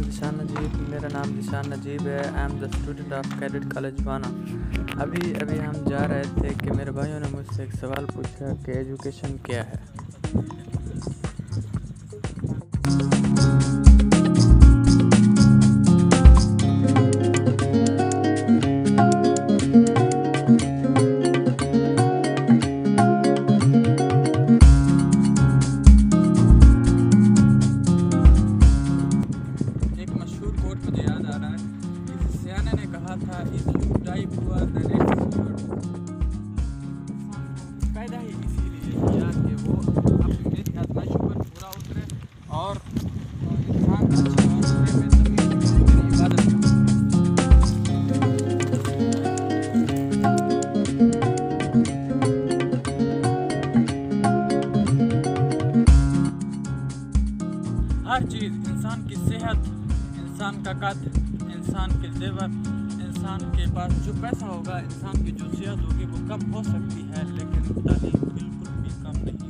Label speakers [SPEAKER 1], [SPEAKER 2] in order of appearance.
[SPEAKER 1] دشان نجیب میرا نام دشان نجیب ہے. I am the student of cadet college Bana ابھی ابھی ہم جا رہے تھے کہ میرے بھائیوں نے مجھ سے ایک سوال پوچھا کہ ایجوکیشن کیا ہے؟ مشہور کوٹ مجھے یاد آ رہا ہے کسی سیانے نے کہا تھا، if you die poor then it's your پیدا ہی اسی لیے کیا کہ وہ اپنی آزمائشوں پر پورا اترے اور انسان اچھے ہر چیز انسان کی صحت انسان کا قد، انسان کے زیور انسان کے پاس جو پیسہ ہوگا، انسان کی جو صحت ہوگی وہ کم ہو سکتی ہے، لیکن تعلیم بالکل بھی کم نہیں۔